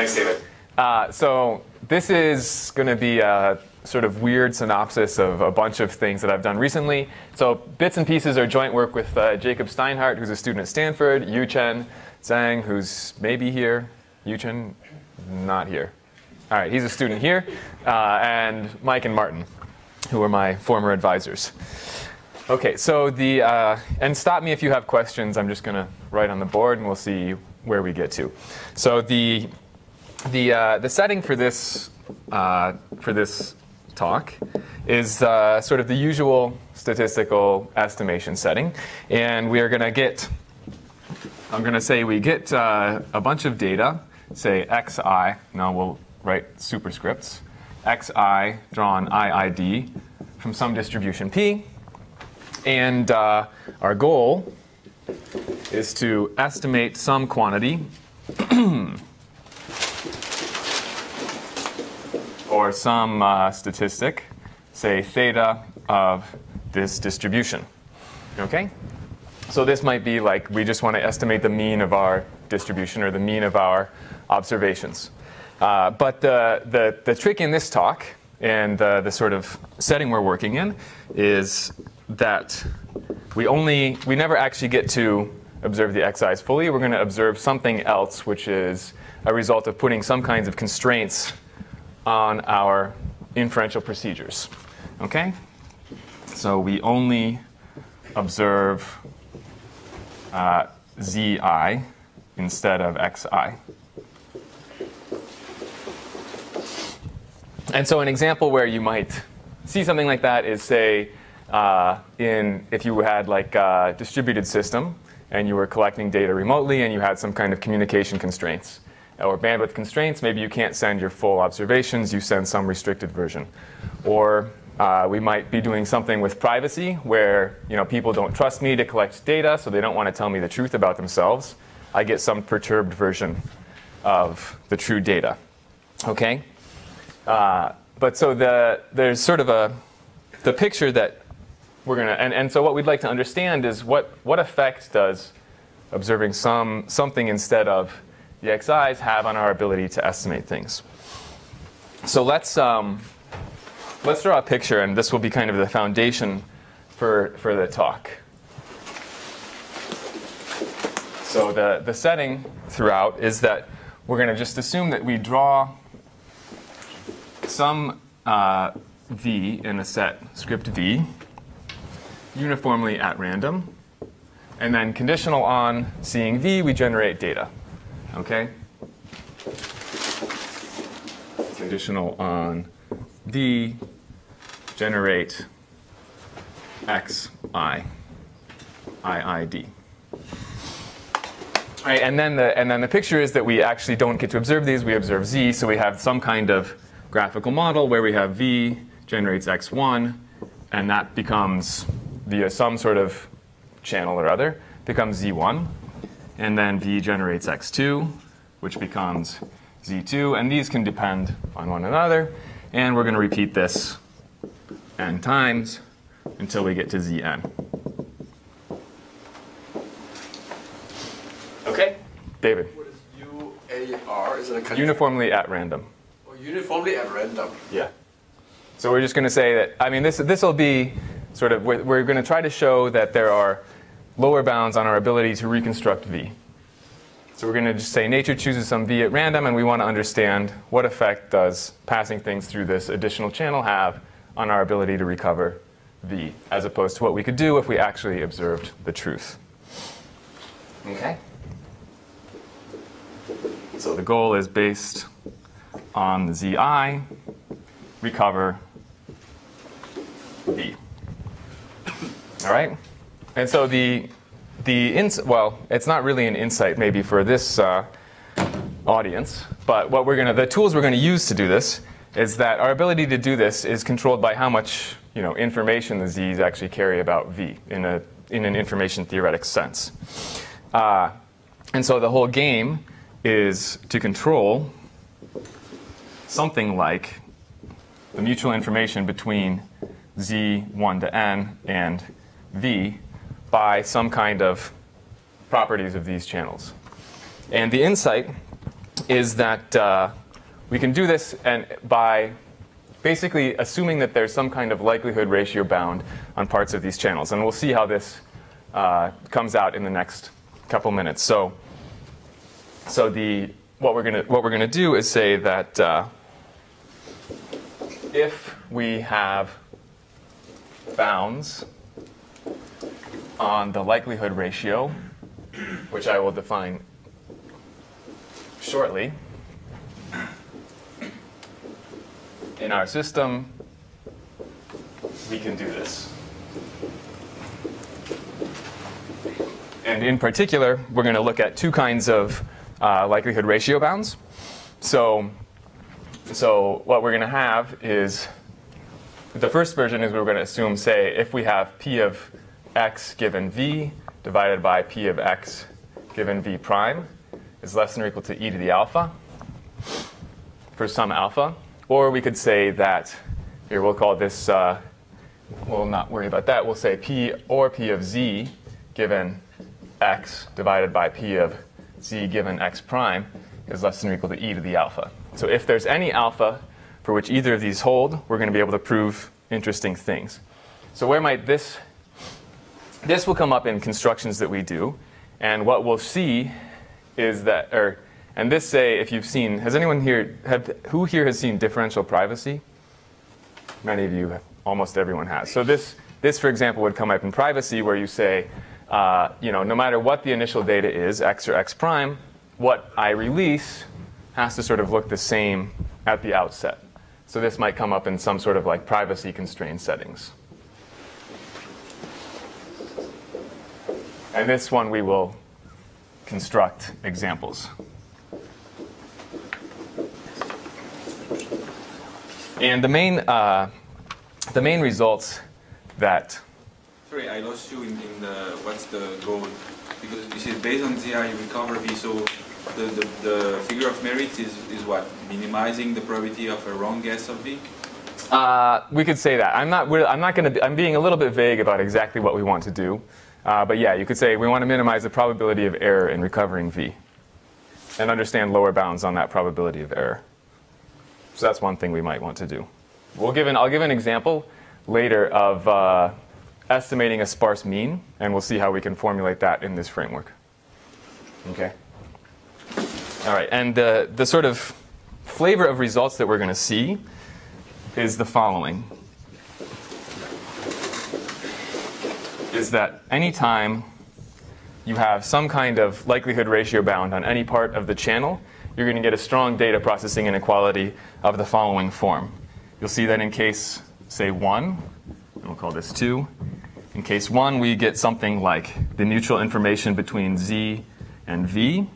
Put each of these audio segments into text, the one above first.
Thanks, David. Uh, so this is going to be a sort of weird synopsis of a bunch of things that I've done recently. So bits and pieces are joint work with uh, Jacob Steinhardt, who's a student at Stanford, Yuchen Zhang, who's maybe here, Yuchen, not here. All right, he's a student here, uh, and Mike and Martin, who are my former advisors. Okay, so the, uh, and stop me if you have questions. I'm just going to write on the board and we'll see where we get to. So the, the, uh, the setting for this, uh, for this talk is uh, sort of the usual statistical estimation setting. And we are going to get, I'm going to say we get uh, a bunch of data, say xi, now we'll write superscripts, xi drawn iid from some distribution p. And uh, our goal is to estimate some quantity or some uh, statistic, say theta of this distribution. Okay? So this might be like we just want to estimate the mean of our distribution or the mean of our observations. Uh, but the, the, the trick in this talk and the, the sort of setting we're working in is that we only we never actually get to observe the xi's fully. We're going to observe something else, which is a result of putting some kinds of constraints on our inferential procedures. Okay? So we only observe uh, zi instead of xi. And so an example where you might see something like that is, say, uh, in if you had like a distributed system and you were collecting data remotely and you had some kind of communication constraints or bandwidth constraints, maybe you can't send your full observations, you send some restricted version. Or uh, we might be doing something with privacy where you know, people don't trust me to collect data, so they don't want to tell me the truth about themselves. I get some perturbed version of the true data. Okay? Uh, but so the, there's sort of a, the picture that we're gonna, and, and so what we'd like to understand is what, what effect does observing some, something instead of the xi's have on our ability to estimate things. So let's, um, let's draw a picture, and this will be kind of the foundation for, for the talk. So the, the setting throughout is that we're going to just assume that we draw some uh, v in a set, script v, uniformly at random. And then conditional on seeing v, we generate data. Okay? Conditional on D generate x i, i i d. Right, and then the and then the picture is that we actually don't get to observe these. We observe z, so we have some kind of graphical model where we have v generates x1, and that becomes via some sort of channel or other becomes Z1. And then V generates X2, which becomes Z2. And these can depend on one another. And we're going to repeat this n times until we get to Zn. Okay? David. What is UAR? Is it a Uniformly at random. Oh, uniformly at random. Yeah. So we're just going to say that, I mean, this this will be sort of, we're, we're going to try to show that there are lower bounds on our ability to reconstruct V. So we're going to just say nature chooses some V at random, and we want to understand what effect does passing things through this additional channel have on our ability to recover V, as opposed to what we could do if we actually observed the truth. Okay? So the goal is based on the Zi, recover V. All right? And so the, the ins- well, it's not really an insight maybe for this uh, audience, but what we're gonna, the tools we're gonna use to do this is that our ability to do this is controlled by how much you know, information the z's actually carry about v in, a, in an information theoretic sense. Uh, and so the whole game is to control something like the mutual information between z1 to n and v by some kind of properties of these channels. And the insight is that uh, we can do this and by basically assuming that there's some kind of likelihood ratio bound on parts of these channels. And we'll see how this uh, comes out in the next couple minutes. So, so the, what we're going to what we're gonna do is say that uh, if we have bounds on the likelihood ratio, which I will define shortly, in our system, we can do this. And in particular, we're going to look at two kinds of uh, likelihood ratio bounds. So, so what we're going to have is the first version is we're going to assume, say, if we have p of x given v divided by p of x given v prime is less than or equal to e to the alpha for some alpha. Or we could say that, here we'll call this, uh, we'll not worry about that, we'll say p or p of z given x divided by p of z given x prime is less than or equal to e to the alpha. So if there's any alpha for which either of these hold, we're going to be able to prove interesting things. So where might this, this will come up in constructions that we do. And what we'll see is that, or, and this say, if you've seen, has anyone here, have, who here has seen differential privacy? Many of you, almost everyone has. So this, this, for example, would come up in privacy where you say, uh, you know, no matter what the initial data is, x or x prime, what I release has to sort of look the same at the outset. So this might come up in some sort of like privacy constrained settings. And this one we will construct examples. And the main, uh, the main results that. Sorry, I lost you in, in the what's the goal? Because you said based on ZI recover V, so the, the, the figure of merit is, is what? Minimizing the probability of a wrong guess of V? Uh, we could say that. I'm not. I'm not going to. I'm being a little bit vague about exactly what we want to do. Uh, but yeah, you could say we want to minimize the probability of error in recovering V, and understand lower bounds on that probability of error. So that's one thing we might want to do. We'll give an. I'll give an example later of uh, estimating a sparse mean, and we'll see how we can formulate that in this framework. Okay. All right, and the, the sort of flavor of results that we're going to see is the following. Is that anytime you have some kind of likelihood ratio bound on any part of the channel, you're going to get a strong data processing inequality of the following form. You'll see that in case, say, 1, and we'll call this 2. In case 1, we get something like the mutual information between z and v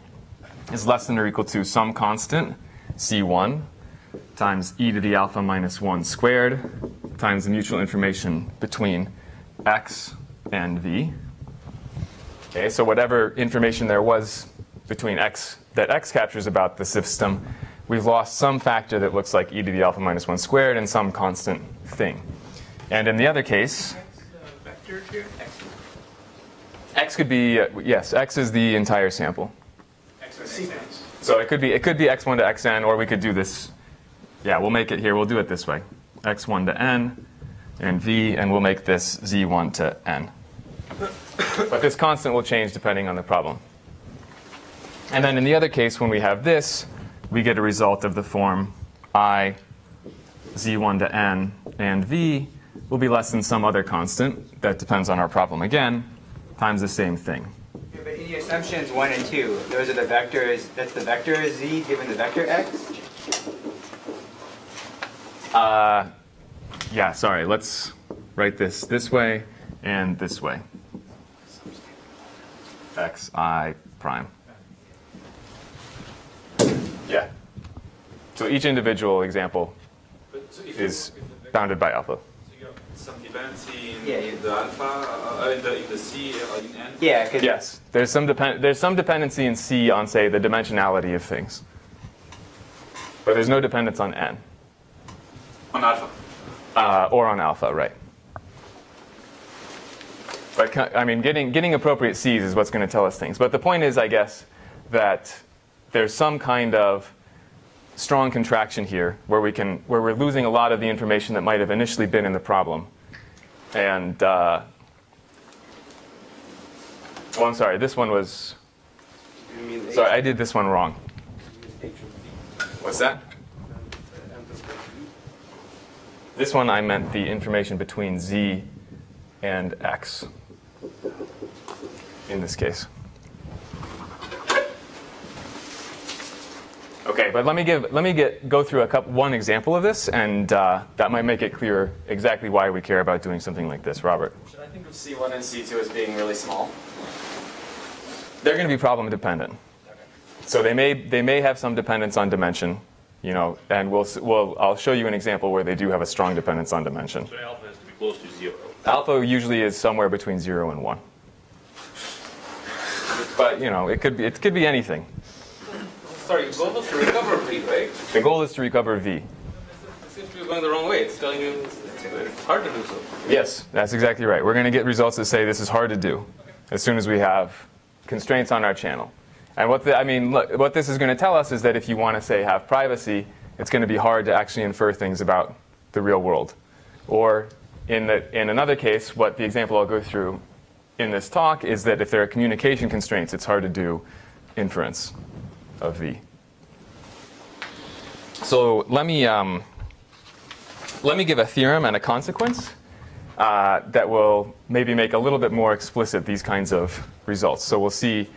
is less than or equal to some constant, c1, times e to the alpha minus 1 squared, times the mutual information between x and v. Okay, so whatever information there was between x that x captures about the system, we've lost some factor that looks like e to the alpha minus 1 squared and some constant thing. And in the other case, x could be, uh, yes, x is the entire sample. So it could be it could be x1 to xn, or we could do this. Yeah, we'll make it here. We'll do it this way: x1 to n, and v, and we'll make this z1 to n. But this constant will change depending on the problem. And then in the other case, when we have this, we get a result of the form i z1 to n and v will be less than some other constant that depends on our problem again, times the same thing Yeah, but in the assumptions 1 and 2, those are the vectors, that's the vector z given the vector x? Uh, yeah, sorry, let's write this this way and this way. Xi prime. Yeah. So each individual example is bounded by alpha So you have some dependency in yeah, the alpha, uh, in, the, in the C, uh, in N? Yeah. Yes, there's some, depend there's some dependency in C on, say, the dimensionality of things. But there's no dependence on N. On alpha? Uh, or on alpha, right. But I mean, getting, getting appropriate C's is what's going to tell us things. But the point is, I guess, that there's some kind of strong contraction here where we can where we're losing a lot of the information that might have initially been in the problem. And uh, oh, I'm sorry, this one was sorry, I did this one wrong. What's that? This one I meant the information between z and x in this case. Okay, but let me give let me get go through a couple, one example of this, and uh, that might make it clear exactly why we care about doing something like this. Robert, Should I think of C1 and C2 as being really small? they're going to be problem dependent. So they may they may have some dependence on dimension, you know, and we'll s- we'll I'll show you an example where they do have a strong dependence on dimension. So alpha has to be close to zero. Alpha usually is somewhere between zero and one. But you know, it could be it could be anything. Sorry, goal was to recover V, right? The goal is to recover v. It seems to be going the wrong way. It's telling you it's, it's hard to do so. Yes, that's exactly right. We're going to get results that say this is hard to do as soon as we have constraints on our channel. And what the, I mean, look, what this is going to tell us is that if you want to say have privacy, it's going to be hard to actually infer things about the real world. Or in the in another case, what the example I'll go through in this talk is that if there are communication constraints, it's hard to do inference of v. So let me um, let me give a theorem and a consequence uh, that will maybe make a little bit more explicit these kinds of results. So we'll see.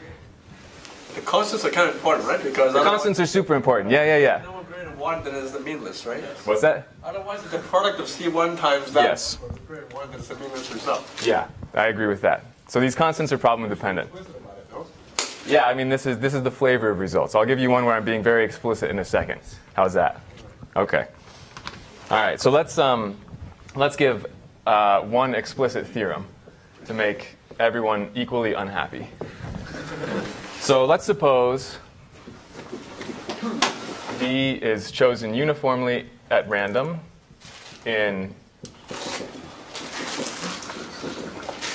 The constants are kind of important, right? Because The constants are super important. Yeah, yeah, yeah. No greater than one, that is it's the meaningless, right? What's that? Otherwise, it's the product of C1 times that. Yes. One, then it's the meaningless result. Yeah, I agree with that. So these constants are problem dependent. Yeah, I mean this is this is the flavor of results. I'll give you one where I'm being very explicit in a second. How's that? Okay. All right. So let's um, let's give uh, one explicit theorem to make everyone equally unhappy. So let's suppose V is chosen uniformly at random in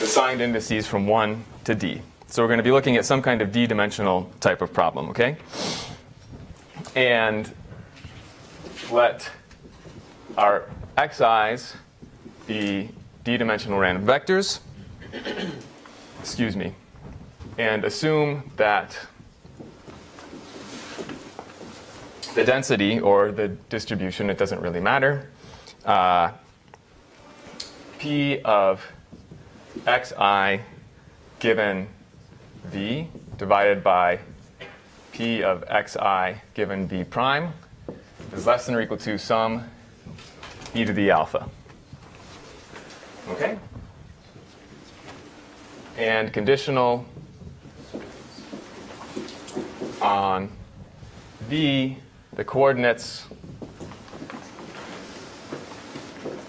assigned indices from 1 to d. So we're going to be looking at some kind of d-dimensional type of problem, okay? And let our xi's be d-dimensional random vectors. Excuse me. And assume that the density or the distribution, it doesn't really matter, uh, p of xi given v divided by p of xi given v prime is less than or equal to sum e to the alpha. Okay? And conditional on v, the coordinates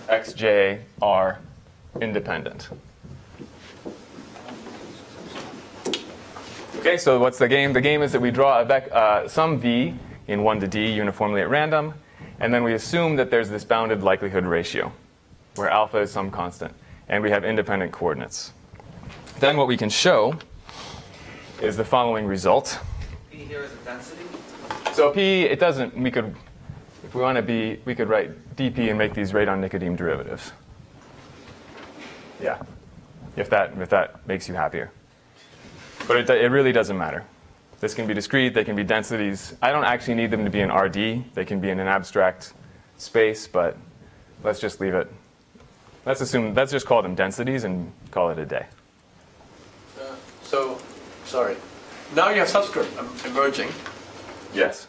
xj are independent. Okay, so what's the game? The game is that we draw uh, some v in 1 to d uniformly at random, and then we assume that there's this bounded likelihood ratio, where alpha is some constant, and we have independent coordinates. Then what we can show is the following result. Here is a density. So p, it doesn't, we could, if we want to be, we could write dp and make these Radon-Nikodym derivatives. Yeah, if that, if that makes you happier. But it, it really doesn't matter. This can be discrete, they can be densities. I don't actually need them to be in RD. They can be in an abstract space, but let's just leave it. Let's assume, let's just call them densities and call it a day. Uh, so, sorry. Now you have subscript um, emerging. Yes.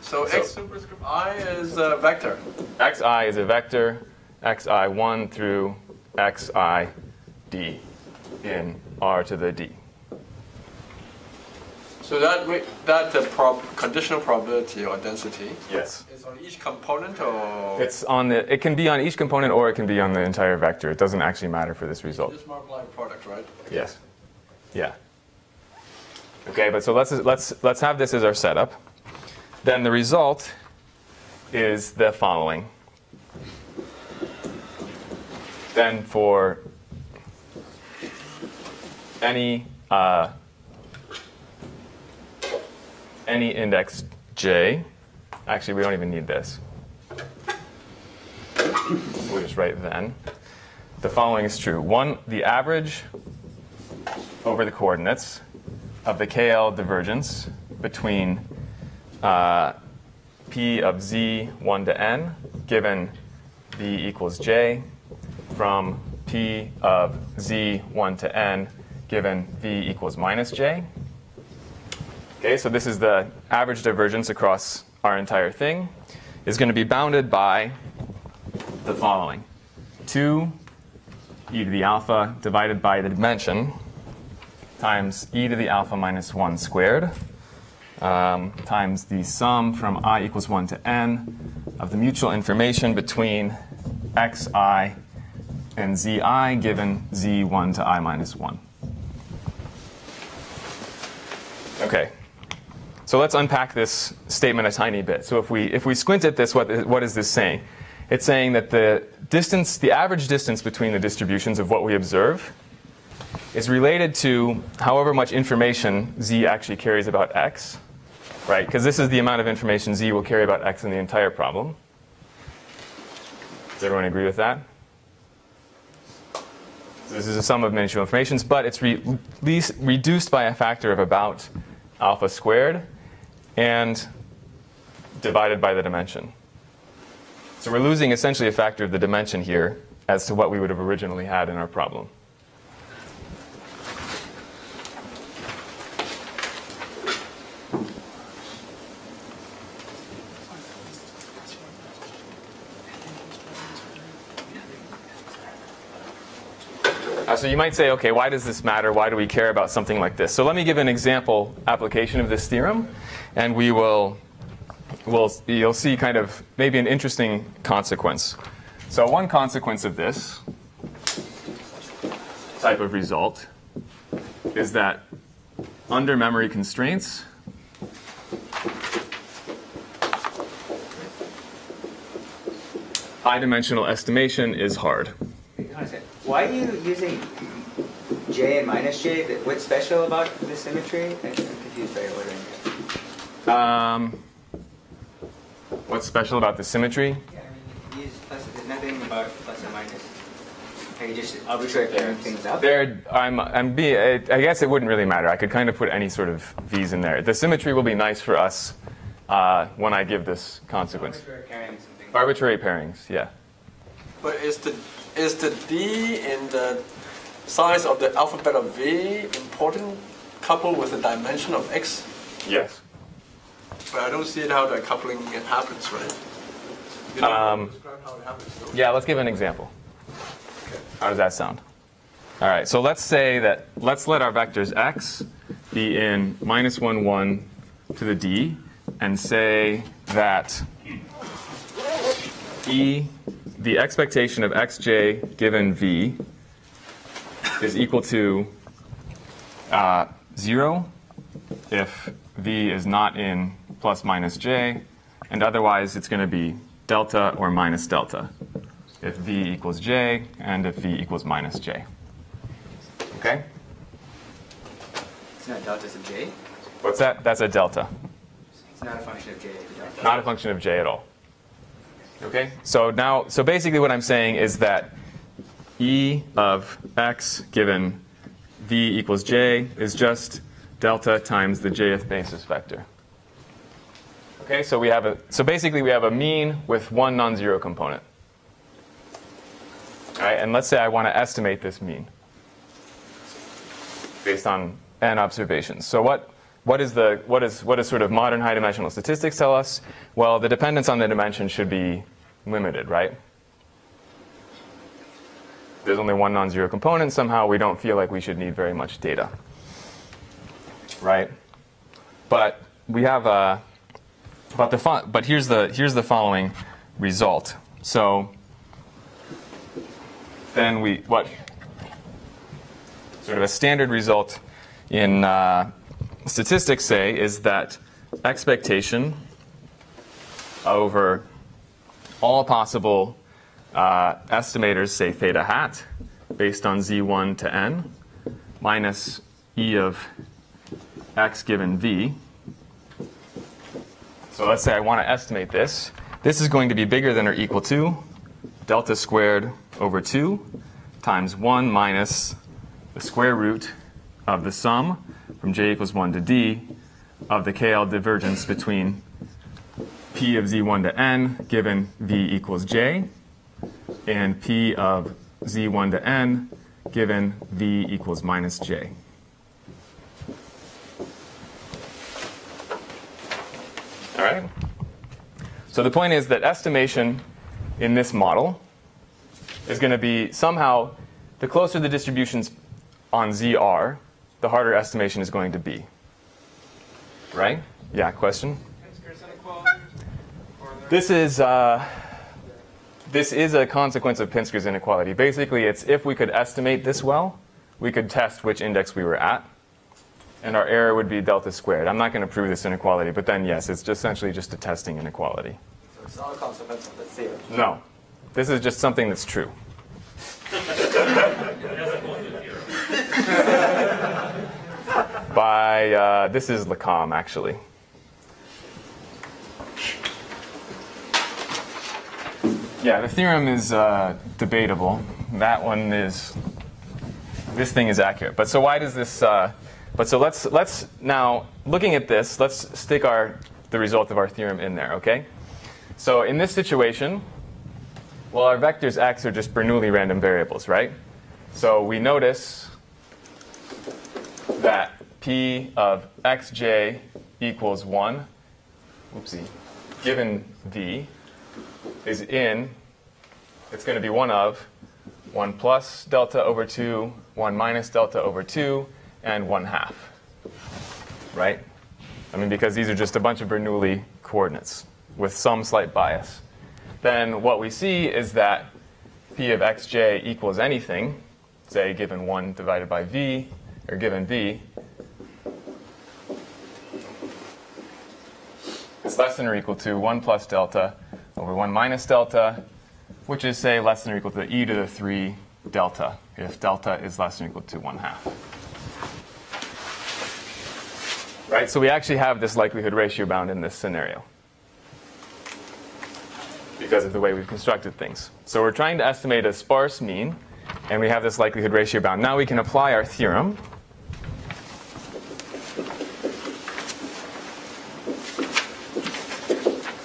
So, So- x superscript i is a vector. xi is a vector, xi1 through xid in R to the d. So that that the prob- conditional probability or density Yes. is on each component, or It's on the, it can be on each component or it can be on the entire vector. It doesn't actually matter for this result. just multiply product, right? Yes. Yeah. Okay, but so let's let's let's have this as our setup. Then the result is the following. Then for any uh, any index j, actually, we don't even need this. We'll just write then. The following is true. One, the average over the coordinates of the KL divergence between uh, p of z 1 to n given v equals j from p of z 1 to n given v equals minus j. Okay, so this is the average divergence across our entire thing, is going to be bounded by the following 2 e to the alpha divided by the dimension times e to the alpha minus 1 squared um, times the sum from i equals 1 to n of the mutual information between xi and zi given z1 to i minus 1. Okay, so let's unpack this statement a tiny bit. So if we, if we squint at this, what, what is this saying? It's saying that the distance, the average distance between the distributions of what we observe is related to however much information z actually carries about x, right? Because this is the amount of information z will carry about x in the entire problem. Does everyone agree with that? So this is a sum of mutual informations, but it's re reduced by a factor of about alpha squared and divided by the dimension. So we're losing essentially a factor of the dimension here as to what we would have originally had in our problem. So you might say, okay, why does this matter? Why do we care about something like this? So let me give an example application of this theorem, and we will, will you'll see kind of maybe an interesting consequence. So one consequence of this type of result is that under memory constraints, high dimensional estimation is hard. Why are you using J and minus J? What's special about the symmetry? I'm confused by your ordering. Um, what's special about the symmetry? Yeah, I mean, use plus, there's nothing about plus and minus. Are you just arbitrary pairing things up? There, I'm, I'm be, I I guess it wouldn't really matter. I could kind of put any sort of v's in there. The symmetry will be nice for us uh, when I give this consequence. Arbitrary pairing something. Arbitrary pairings, yeah. But is the is the d in the size of the alphabet of v important coupled with the dimension of x? Yes. But I don't see how the coupling happens, right? You know, Um, describe how it happens. Yeah, let's give an example. Okay. How does that sound? All right, so let's say that, let's let our vectors x be in minus 1, 1 to the d, and say that e, the expectation of xj given v is equal to uh, 0 if v is not in plus minus j, and otherwise it's going to be delta or minus delta if v equals j and if v equals minus j. Okay? It's not delta, it's a J. What's that? That's a delta, It's not a function of J. It's a delta. not a function of j at all. Okay? So now, so basically what I'm saying is that e of x given v equals j is just delta times the jth basis vector. Okay, so we have a so basically we have a mean with one non-zero component. All right, and let's say I want to estimate this mean based on n observations. So what what is the what is what does sort of modern high dimensional statistics tell us? Well, the dependence on the dimension should be limited, right? There's only one non-zero component. Somehow we don't feel like we should need very much data, right? But we have a but the but here's the here's the following result. So then we what sort of a standard result in uh, statistics say is that expectation over all possible uh, estimators say theta hat based on z1 to n minus e of x given v So let's say I want to estimate this. This is going to be bigger than or equal to delta squared over 2 times 1 minus the square root of the sum from j equals 1 to d of the KL divergence between p of z1 to n given v equals j and p of z1 to n given v equals minus j. All right? So the point is that estimation in this model is going to be somehow the closer the distributions on z are, the harder estimation is going to be. Right? Yeah, question? This is uh, this is a consequence of Pinsker's inequality. Basically, it's if we could estimate this well, we could test which index we were at, and our error would be delta squared. I'm not going to prove this inequality, but then yes, it's just essentially just a testing inequality. So it's not a consequence of the theorem. No, this is just something that's true. By uh, this is Le Cam actually. Yeah, the theorem is uh, debatable. That one is. This thing is accurate, but so why does this? Uh, but so let's let's now looking at this. Let's stick our the result of our theorem in there. Okay. So in this situation, well, our vectors x are just Bernoulli random variables, right? So we notice that p of xj equals 1, oopsie, given v, is in, it's going to be 1 of 1 plus delta over 2, 1 minus delta over 2, and 1 half. Right? I mean, because these are just a bunch of Bernoulli coordinates with some slight bias. Then what we see is that p of xj equals anything, say given 1 divided by v, or given v, is less than or equal to 1 plus delta over 1 minus delta, which is, say, less than or equal to e to the 3 delta, if delta is less than or equal to 1 half. Right? So we actually have this likelihood ratio bound in this scenario because of the way we've constructed things. So we're trying to estimate a sparse mean, and we have this likelihood ratio bound. Now we can apply our theorem.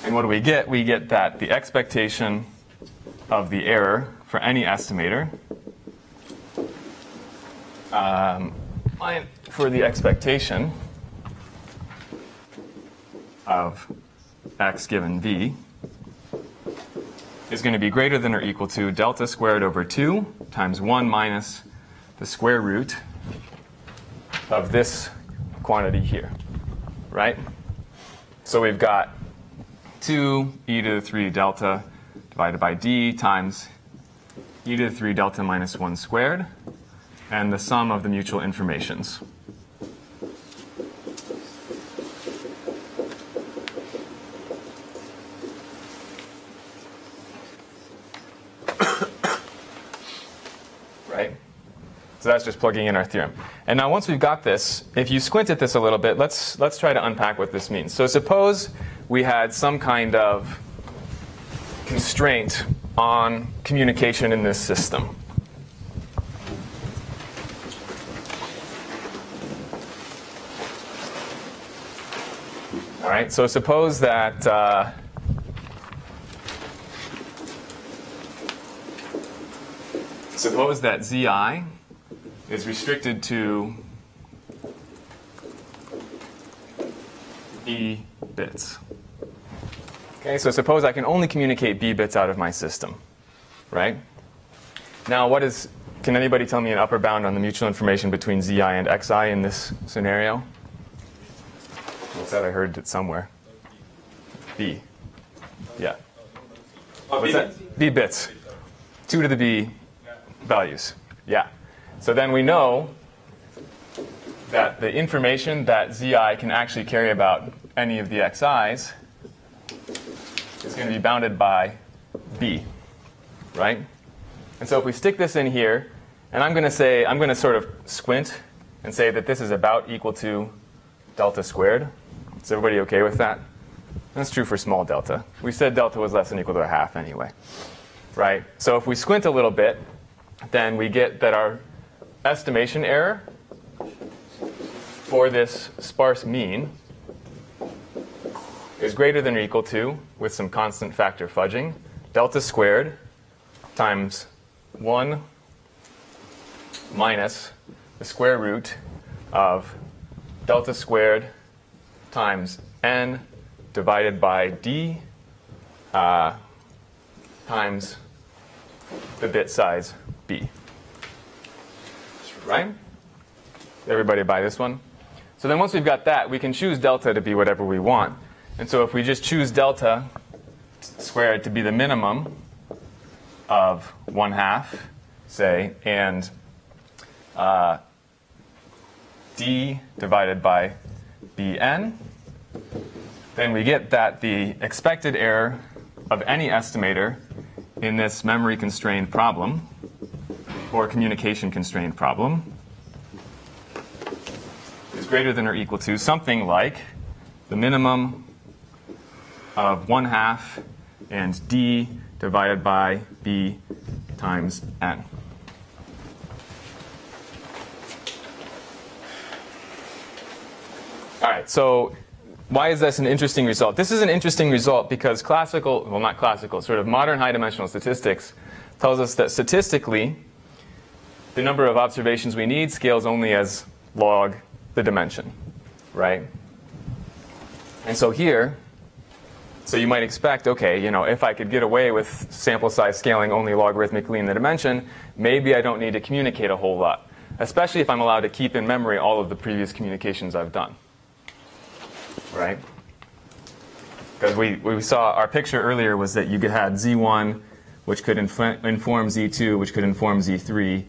And what do we get? We get that the expectation of the error for any estimator um, for the expectation of x given v is going to be greater than or equal to delta squared over 2 times 1 minus the square root of this quantity here, right? So we've got 2 e to the 3 delta divided by d times e to the 3 delta minus 1 squared, and the sum of the mutual informations. right? So that's just plugging in our theorem. And now once we've got this, if you squint at this a little bit, let's, let's try to unpack what this means. So suppose we had some kind of constraint on communication in this system. All right, so suppose that uh, suppose that zi is restricted to b bits. Okay, so suppose I can only communicate b bits out of my system, right? Now, what is, can anybody tell me an upper bound on the mutual information between zi and xi in this scenario? What's that? I heard it somewhere. b. Yeah. Oh, What's that? b bits. 2 to the b values. Yeah. So then we know that the information that zi can actually carry about any of the xi's is going to be bounded by b, right? And so if we stick this in here, and I'm going to say, I'm going to sort of squint and say that this is about equal to delta squared. Is everybody okay with that? That's true for small delta. We said delta was less than equal to a half anyway, right? So if we squint a little bit, then we get that our estimation error for this sparse mean is greater than or equal to, with some constant factor fudging, delta squared times 1 minus the square root of delta squared times n divided by d uh, times the bit size b. Right? Everybody buy this one? So then once we've got that, we can choose delta to be whatever we want. And so if we just choose delta squared to be the minimum of 1 half, say, and uh, d divided by bn, then we get that the expected error of any estimator in this memory constrained problem or communication constrained problem is greater than or equal to something like the minimum of 1 half and d divided by b times n. All right, so why is this an interesting result? This is an interesting result because classical, well, not classical, sort of modern high dimensional statistics tells us that statistically, the number of observations we need scales only as log the dimension, right? And so here, so you might expect, okay, you know, if I could get away with sample size scaling only logarithmically in the dimension, maybe I don't need to communicate a whole lot, especially if I'm allowed to keep in memory all of the previous communications I've done right? Because we, we saw our picture earlier was that you could had Z1, which could inf- inform Z2, which could inform Z3,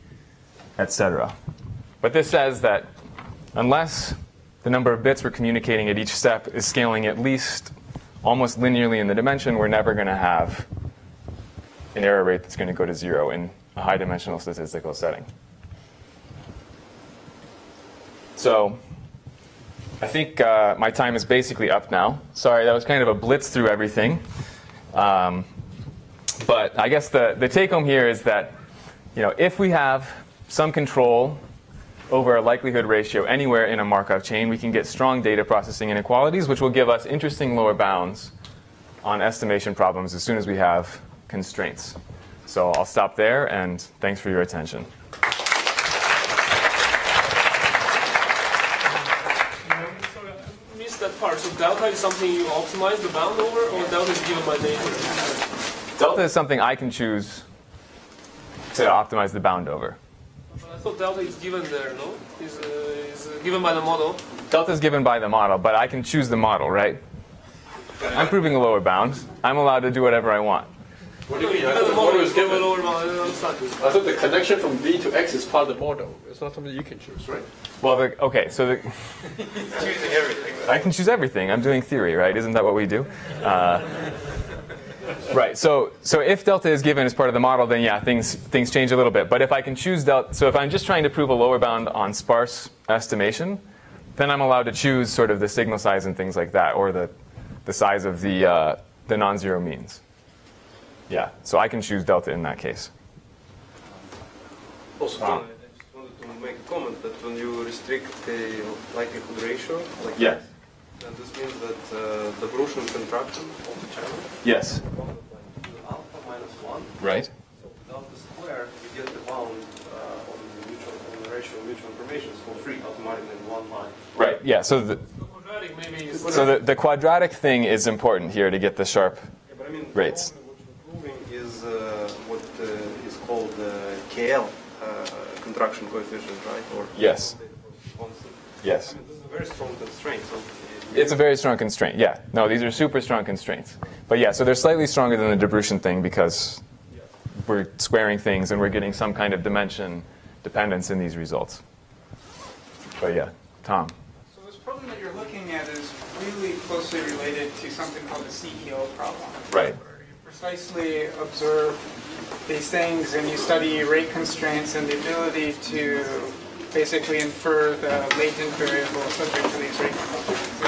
etc. But this says that unless the number of bits we're communicating at each step is scaling at least almost linearly in the dimension, we're never going to have an error rate that's going to go to zero in a high dimensional statistical setting. So I think uh, my time is basically up now. Sorry, that was kind of a blitz through everything. Um, but I guess the, the take home here is that you know, if we have some control over a likelihood ratio anywhere in a Markov chain, we can get strong data processing inequalities, which will give us interesting lower bounds on estimation problems as soon as we have constraints. So I'll stop there, and thanks for your attention. that part. So delta is something you optimize the bound over, or delta is given by nature? Delta is something I can choose to optimize the bound over. But I thought delta is given there, no? Is, uh, is uh, given by the model. Delta is given by the model, but I can choose the model, right? I'm proving a lower bound. I'm allowed to do whatever I want. What do you mean? I Given thought the the model model is is given given. lower bound. I don't understand. I thought the connection from V to X is part of the model. It's not something you can choose, right? Well, the, okay, so the, Choosing everything. I can choose everything. I'm doing theory, right? Isn't that what we do? Uh, right. So, so if delta is given as part of the model, then yeah, things things change a little bit. But if I can choose delta, so if I'm just trying to prove a lower bound on sparse estimation, then I'm allowed to choose sort of the signal size and things like that, or the the size of the uh, the non-zero means. Yeah. So I can choose delta in that case. Also, Ah. I just wanted to make a comment that when you restrict the likelihood ratio, like Yeah. that, this means that uh, the Gaussian contraction of the channel Yes. Alpha minus one. Right. So delta square, you get the bound uh, on the mutual on the ratio of mutual information for free automatically in one line. Right. Yeah. So the The quadratic maybe so the, the quadratic thing is important here to get the sharp. Yeah, but I mean, Rates. what you're proving is uh, what uh, is called the KL uh, contraction coefficient, right? Or Yes. constant. Yes. I mean, this is a very strong constraint. So It's a very strong constraint. Yeah. No, these are super strong constraints. But yeah, so they're slightly stronger than the Dobrushin thing because we're squaring things and we're getting some kind of dimension dependence in these results. But yeah, Tom. So this problem that you're looking at is really closely related to something called the CEO problem. Right. Where you precisely observe these things and you study rate constraints and the ability to basically infer the latent variable subject to these rate constraints.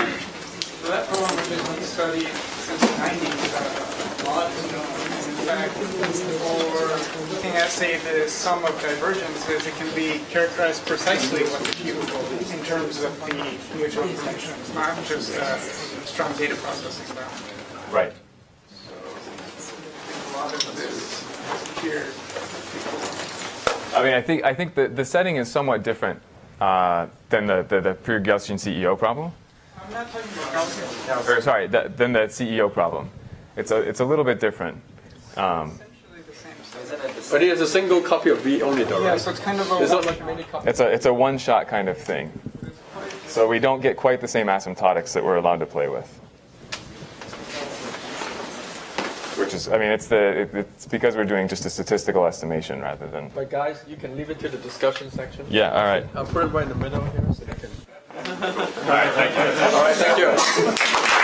So that problem has been studied since the 90s. Uh, a lot is known. In fact, for looking at, say, the sum of divergences, it can be characterized precisely what the cubicle in terms of the mutual information. It's not just uh, strong data processing. Right. A lot of this here. I mean, I think I think the, the setting is somewhat different uh, than the, the, the pure Gaussian CEO problem. I'm not talking about Gaussian. Or sorry, that, than the CEO problem. It's a it's a little bit different. Um, Essentially the. But it is a single copy of V only, though, Yeah, right? so it's kind of a It's not like many copies. it's a it's a one shot kind of thing. So we don't get quite the same asymptotics that we're allowed to play with. Which is, I mean, it's the it, it's because we're doing just a statistical estimation rather than. But guys, you can leave it to the discussion section. Yeah. All right. I'll put it right in the middle here so they can. All right. Thank you. All right, thank you.